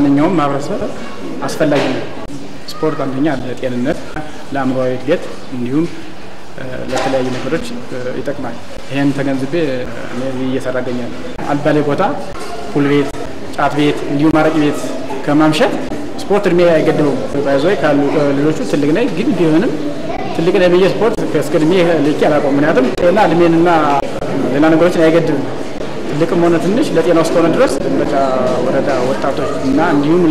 ለማንኛውም ማህበረሰብ አስፈላጊ ነው። ስፖርት አንደኛ ለጤንነት፣ ለአእምሮዊ እድገት እንዲሁም ለተለያዩ ነገሮች ይጠቅማል። ይህን ተገንዝቤ እየሰራ እገኛለሁ። አልባሌ ቦታ ፑል ቤት፣ ጫት ቤት እንዲሁም አረቂ ቤት ከማምሸት ስፖርት እድሜ አይገድበውም። ባይዞ ካሉ ሌሎቹ ትልቅ ነኝ ግን ቢሆንም ትልቅ ነኝ ብዬ ስፖርት እስከ እድሜ ልኬ አላውቀውም። ምክንያቱም ጤና እድሜንና ሌላ ነገሮችን አይገድብም። ትልቅም ሆነ ትንሽ ለጤናው እስከሆነ ድረስ በቃ ወረዳ ወጣቶች እና እንዲሁም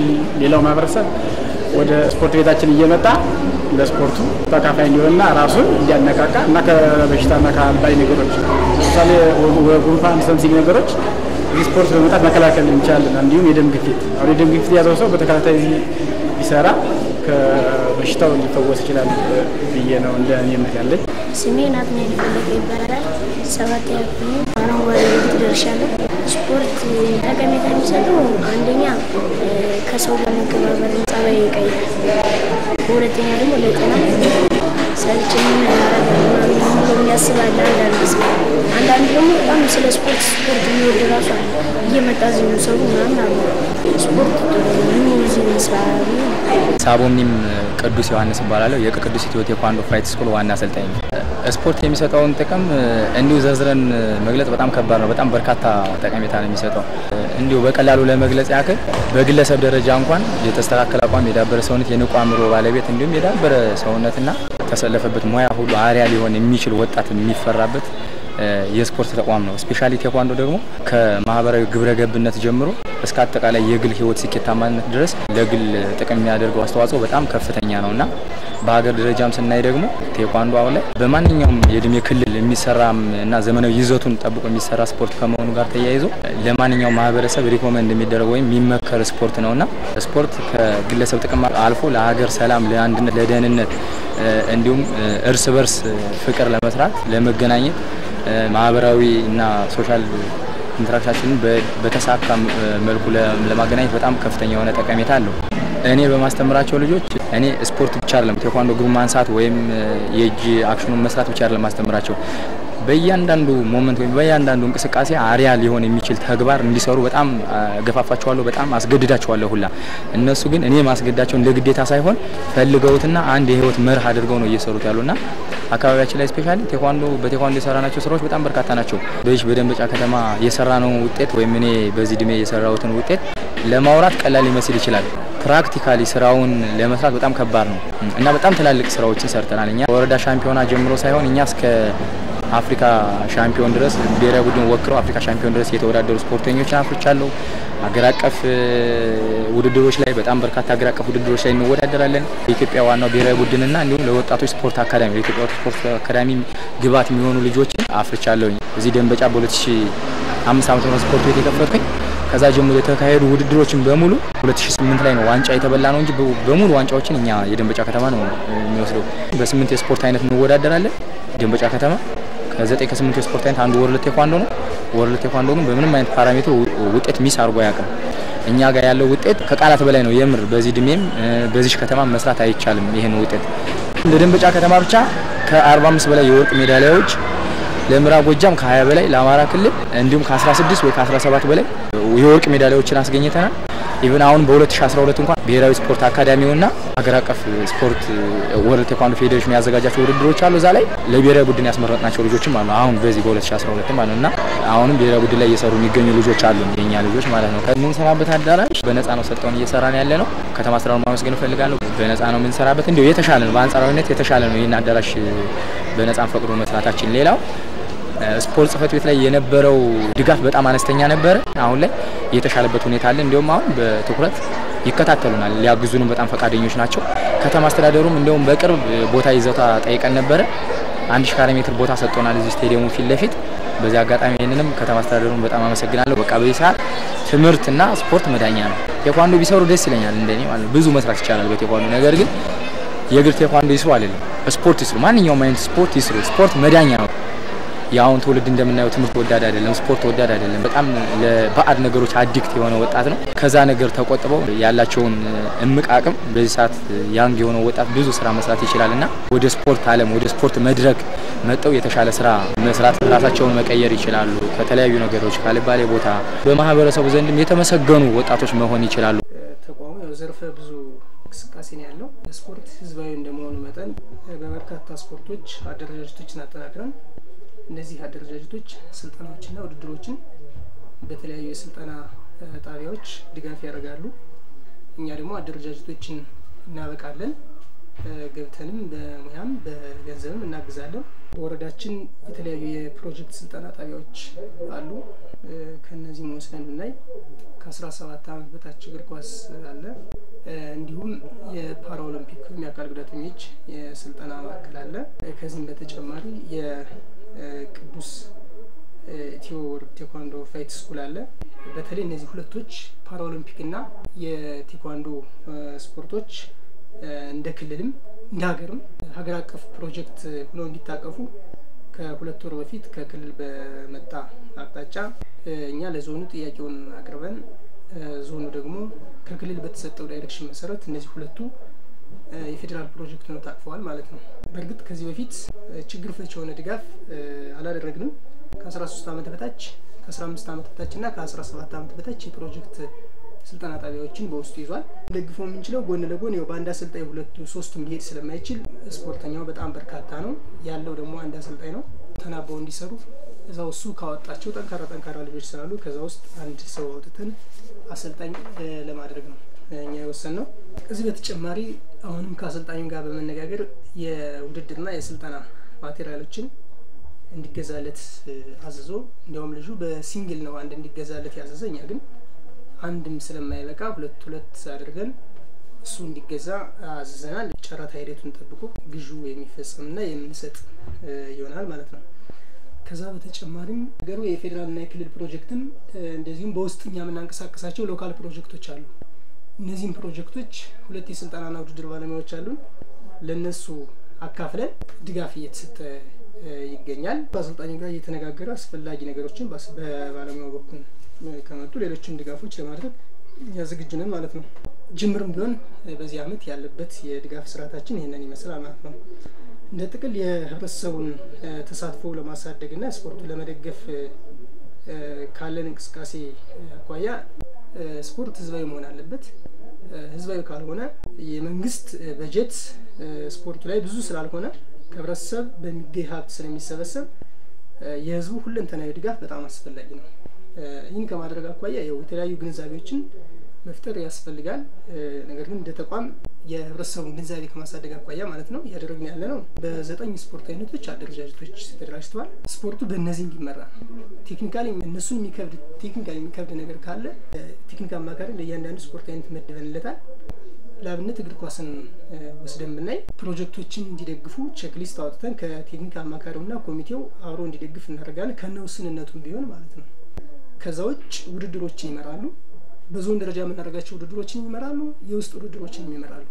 ሌላው ማህበረሰብ ወደ ስፖርት ቤታችን እየመጣ ለስፖርቱ ተካፋይ እንዲሆንና ራሱን እንዲያነቃቃ እና ከበሽታና ከአልባሌ ነገሮች ለምሳሌ ጉንፋን፣ ሰምሲንግ ነገሮች እዚህ ስፖርት በመጣት መከላከል እንችላለን። እንዲሁም የደም ግፊት አሁን የደም ግፊት የያዘው ሰው በተከታታይ ቢሰራ ከበሽታው ሊፈወስ ይችላል ብዬ ነው እንደ እኔ ያለኝ። ስሜ ናትናኤል ይባላል። ሰባት ያክል አረንጓዴ ቤት ደርሻለሁ። ስፖርት ጠቀሜታ የሚሰጠው አንደኛ ከሰው ጋር መከባበርን ጸባይ ይቀይራል። በሁለተኛ ደግሞ ለጤና ሰልችን የሚያስባል አንዳንድ ሰው አንዳንድ ደግሞ በጣም ስለ ስፖርት ስፖርት የሚወድ ራሱ እየመጣ እዚህ የሚሰሩ ምናምን አሉ። ስፖርት ነው። ሳቦኒም ቅዱስ ዮሐንስ እባላለሁ። የቅዱስ ኢትዮ ቴኳንዶ fight school ዋና አሰልጣኝ ነኝ። ስፖርት የሚሰጠውን ጥቅም እንዲሁ ዘርዝረን መግለጽ በጣም ከባድ ነው። በጣም በርካታ ጠቀሜታ ነው የሚሰጠው። እንዲሁ በቀላሉ ለመግለጽ ያክል በግለሰብ ደረጃ እንኳን የተስተካከለ አቋም፣ የዳበረ ሰውነት፣ የንቁ አእምሮ ባለቤት እንዲሁም የዳበረ ሰውነትና በተሰለፈበት ሙያ ሁሉ አርአያ ሊሆን የሚችል ወጣት የሚፈራበት የስፖርት ተቋም ነው። specially ቴኳንዶ ደግሞ ከማህበራዊ ግብረ ገብነት ጀምሮ እስከ አጠቃላይ የግል ህይወት ስኬታማነት ድረስ ለግል ጥቅም የሚያደርገው አስተዋጽኦ በጣም ከፍተኛ ነው እና በሀገር ደረጃም ስናይ ደግሞ ቴኳንዶ አሁን ላይ በማንኛውም የእድሜ ክልል የሚሰራ እና ዘመናዊ ይዘቱን ጠብቆ የሚሰራ ስፖርት ከመሆኑ ጋር ተያይዞ ለማንኛውም ማህበረሰብ recommend የሚደረግ ወይም የሚመከር ስፖርት ነው እና ስፖርት ከግለሰብ ጥቅም አልፎ ለሀገር ሰላም፣ ለአንድነት፣ ለደህንነት እንዲሁም እርስ በርስ ፍቅር ለመስራት ለመገናኘት ማህበራዊ እና social interaction ኣችንን በተሳካ መልኩ ለማገናኘት በጣም ከፍተኛ የሆነ ጠቀሜታ አለው። እኔ በማስተምራቸው ልጆች እኔ ስፖርት ብቻ አይደለም ቴኳንዶ እግሩን ማንሳት ወይም የእጅ action ኑን መስራት ብቻ አይደለም ማስተምራቸው በእያንዳንዱ moment ወይም በእያንዳንዱ እንቅስቃሴ አርአያ ሊሆን የሚችል ተግባር እንዲሰሩ በጣም እገፋፋቸዋለሁ፣ በጣም አስገድዳቸዋለሁ ሁላ። እነሱ ግን እኔ ማስገድዳቸው እንደ ግዴታ ሳይሆን ፈልገውትና አንድ የህይወት መርህ አድርገው ነው እየሰሩት ያሉና አካባቢያችን ላይ specially ቴኳንዶ በቴኳንዶ የሰራናቸው ስራዎች በጣም በርካታ ናቸው። በዚህ በደንበጫ ከተማ የሰራነው ውጤት ወይም እኔ በዚህ እድሜ የሰራሁትን ውጤት ለማውራት ቀላል ሊመስል ይችላል። practically ስራውን ለመስራት በጣም ከባድ ነው እና በጣም ትላልቅ ስራዎችን ሰርተናል። እኛ ወረዳ ሻምፒዮና ጀምሮ ሳይሆን እኛ እስከ አፍሪካ ሻምፒዮን ድረስ ብሔራዊ ቡድን ወክረው አፍሪካ ሻምፒዮን ድረስ የተወዳደሩ ስፖርተኞችን አፍርቻለሁ። ሀገር አቀፍ ውድድሮች ላይ በጣም በርካታ ሀገር አቀፍ ውድድሮች ላይ እንወዳደራለን። የኢትዮጵያ ዋናው ብሔራዊ ቡድንና እንዲሁም ለወጣቶች ስፖርት አካዳሚ ለኢትዮጵያ ስፖርት አካዳሚ ግብዓት የሚሆኑ ልጆችን አፍርቻለሁኝ። እዚህ ደንበጫ በ2005 ዓመተ ምህረት ስፖርት ቤት የከፈትኩኝ ከዛ ጀምሮ የተካሄዱ ውድድሮችን በሙሉ 2008 ላይ ነው ዋንጫ የተበላ ነው እንጂ በሙሉ ዋንጫዎችን እኛ የደንበጫ ከተማ ነው የሚወስደው። በስምንት የስፖርት አይነት እንወዳደራለን ደንበጫ ከተማ ከዘጠኝ ከስምንት የስፖርት አይነት አንዱ world ቴኳንዶ ነው። world ቴኳንዶ ግን በምንም አይነት parameter ውጤት miss አድርጎ አያውቅም። እኛ ጋር ያለው ውጤት ከቃላት በላይ ነው። የምር በዚህ እድሜም በዚህ ከተማ መስራት አይቻልም። ይህን ውጤት እንደ ደንበጫ ከተማ ብቻ ከ45 በላይ የወርቅ ሜዳሊያዎች ለምዕራብ ጎጃም ከ20 በላይ ለአማራ ክልል እንዲሁም ከ16 ወይ ከ17 በላይ የወርቅ ሜዳሊያዎችን አስገኝተናል። even አሁን በ2012 እንኳን ብሔራዊ ስፖርት አካዳሚውና ሀገር አቀፍ ስፖርት world ቴኳንዶ ፌዴሬሽን ያዘጋጃቸው ውድድሮች አሉ። እዛ ላይ ለብሔራዊ ቡድን ያስመረጥናቸው ልጆችም አሉ። አሁን በዚህ በ2012 ማለት እና አሁንም ብሔራዊ ቡድን ላይ እየሰሩ የሚገኙ ልጆች አሉ፣ የኛ ልጆች ማለት ነው። ከምንሰራበት አዳራሽ በነፃ ነው ሰጠውን እየሰራን ያለ ነው። ከተማ አስተዳደሩን ማመስገን እፈልጋለሁ። በነፃ ነው የምንሰራበት። እንዲሁ የተሻለ ነው፣ በአንጻራዊነት የተሻለ ነው። ይህን አዳራሽ በነፃ ፈቅዶ መስራታችን ሌላው ስፖርት ጽህፈት ቤት ላይ የነበረው ድጋፍ በጣም አነስተኛ ነበረ። አሁን ላይ የተሻለበት ሁኔታ አለ። እንዲሁም አሁን በትኩረት ይከታተሉናል፣ ሊያግዙንም በጣም ፈቃደኞች ናቸው። ከተማ አስተዳደሩም እንዲሁም በቅርብ ቦታ ይዘታ ጠይቀን ነበረ። አንድ ሺ ካሬ ሜትር ቦታ ሰጥቶናል እዚህ ስቴዲየሙ ፊት ለፊት። በዚህ አጋጣሚ ይህንንም ከተማ አስተዳደሩን በጣም አመሰግናለሁ። በቃ በዚህ ሰዓት ትምህርትና ስፖርት መዳኛ ነው። ቴኳንዶ ቢሰሩ ደስ ይለኛል እንደኔ ማለት ነው። ብዙ መስራት ይቻላል በቴኳንዶ ነገር ግን የእግር ቴኳንዶ ይስሩ አይደለም፣ ስፖርት ይስሩ። ማንኛውም አይነት ስፖርት ይስሩ። ስፖርት መዳኛ ነው። የአሁን ትውልድ እንደምናየው ትምህርት ወዳድ አይደለም፣ ስፖርት ወዳድ አይደለም። በጣም ለባዕድ ነገሮች አዲክት የሆነ ወጣት ነው። ከዛ ነገር ተቆጥበው ያላቸውን እምቅ አቅም በዚህ ሰዓት ያንግ የሆነው ወጣት ብዙ ስራ መስራት ይችላል እና ወደ ስፖርት ዓለም ወደ ስፖርት መድረክ መጠው የተሻለ ስራ መስራት ራሳቸውን መቀየር ይችላሉ። ከተለያዩ ነገሮች ካልባሌ ቦታ በማህበረሰቡ ዘንድም የተመሰገኑ ወጣቶች መሆን ይችላሉ። ተቋሙ ዘርፈ ብዙ እንቅስቃሴ ነው ያለው። ስፖርት ህዝባዊ እንደመሆኑ መጠን በበርካታ ስፖርቶች አደረጃጀቶችን አጠናክረን እነዚህ አደረጃጀቶች ስልጠናዎችና ውድድሮችን በተለያዩ የስልጠና ጣቢያዎች ድጋፍ ያደርጋሉ። እኛ ደግሞ አደረጃጀቶችን እናበቃለን። ገብተንም በሙያም በገንዘብም እናግዛለን። በወረዳችን የተለያዩ የፕሮጀክት ስልጠና ጣቢያዎች አሉ። ከነዚህም ወስደን ብናይ ከ17 ዓመት በታች እግር ኳስ አለ። እንዲሁም የፓራኦሎምፒክ ወይም የአካል ጉዳተኞች የስልጠና ማዕከል አለ። ከዚህም በተጨማሪ የቅዱስ ኢትዮ ቴኳንዶ fight school አለ። በተለይ እነዚህ ሁለቶች ፓራኦሎምፒክ እና የቴኳንዶ ስፖርቶች እንደ ክልልም እንደ ሀገርም ሀገር አቀፍ ፕሮጀክት ሆነው እንዲታቀፉ ከሁለት ወር በፊት ከክልል በመጣ አቅጣጫ እኛ ለዞኑ ጥያቄውን አቅርበን ዞኑ ደግሞ ከክልል በተሰጠው direction መሰረት እነዚህ ሁለቱ የፌዴራል ፕሮጀክት ነው ታቅፈዋል ማለት ነው። በእርግጥ ከዚህ በፊት ችግር ፈቺ የሆነ ድጋፍ አላደረግንም። ከ13 ዓመት በታች ከ15 ዓመት በታች እና ከ17 ዓመት በታች የፕሮጀክት ስልጠና ጣቢያዎችን በውስጡ ይዟል። ደግፈው የምንችለው ጎን ለጎን ው በአንድ አሰልጣኝ ሁለቱ ሶስቱም ሊሄድ ስለማይችል ስፖርተኛው በጣም በርካታ ነው ያለው ደግሞ አንድ አሰልጣኝ ነው። ተናበው እንዲሰሩ እዛው እሱ ካወጣቸው ጠንካራ ጠንካራ ልጆች ስላሉ ከዛ ውስጥ አንድ ሰው አውጥተን አሰልጣኝ ለማድረግ ነው እኛ የወሰን ነው። ከዚህ በተጨማሪ አሁንም ከአሰልጣኙ ጋር በመነጋገር የውድድርና የስልጠና material ኦችን እንዲገዛለት አዝዞ እንዲያውም ልጁ በ single ነው አንድ እንዲገዛለት ያዘዘ እኛ ግን አንድም ስለማይበቃ ሁለት ሁለት አድርገን እሱ እንዲገዛ አዝዘናል። ጨረታ ሂደቱን ጠብቆ ግዢው የሚፈጸምና የምንሰጥ ይሆናል ማለት ነው። ከዛ በተጨማሪም ነገሩ የፌዴራልና የክልል ፕሮጀክትም እንደዚሁም በውስጥ እኛ የምናንቀሳቀሳቸው local ፕሮጀክቶች አሉ። እነዚህም ፕሮጀክቶች ሁለት የስልጠናና ውድድር ባለሙያዎች አሉን። ለእነሱ አካፍለን ድጋፍ እየተሰጠ ይገኛል። በአሰልጣኝ ጋር እየተነጋገረ አስፈላጊ ነገሮችን በባለሙያው በኩል ከመጡ ሌሎችን ድጋፎች ለማድረግ ዝግጁ ነን ማለት ነው። ጅምርም ቢሆን በዚህ አመት ያለበት የድጋፍ ስርዓታችን ይህንን ይመስላል ማለት ነው። እንደ ጥቅል የህብረተሰቡን ተሳትፎ ለማሳደግና ስፖርቱን ለመደገፍ ካለን እንቅስቃሴ አኳያ ስፖርት ህዝባዊ መሆን አለበት። ህዝባዊ ካልሆነ የመንግስት በጀት ስፖርቱ ላይ ብዙ ስላልሆነ ከህብረተሰብ በሚገኝ ሀብት ስለሚሰበሰብ የህዝቡ ሁለንተናዊ ድጋፍ በጣም አስፈላጊ ነው። ይህን ከማድረግ አኳያ የተለያዩ ግንዛቤዎችን መፍጠር ያስፈልጋል። ነገር ግን እንደ ተቋም የህብረተሰቡን ግንዛቤ ከማሳደግ አኳያ ማለት ነው እያደረግን ያለ ነው። በዘጠኝ ስፖርት አይነቶች አደረጃጀቶች ተደራጅተዋል። ስፖርቱ በእነዚህ እንዲመራ technically እነሱን የሚከብድ technically የሚከብድ ነገር ካለ ቴክኒክ አማካሪ ለእያንዳንዱ ስፖርት አይነት መድበንለታል። ለአብነት እግር ኳስን ወስደን ብናይ ፕሮጀክቶችን እንዲደግፉ checklist አውጥተን ከቴክኒክ አማካሪውና ኮሚቴው አብሮ እንዲደግፍ እናደርጋለን ከነ ቢሆን ማለት ነው። ከዛ ውጭ ውድድሮችን ይመራሉ። በዞን ደረጃ የምናደርጋቸው ውድድሮችን ይመራሉ። የውስጥ ውድድሮችን ይመራሉ።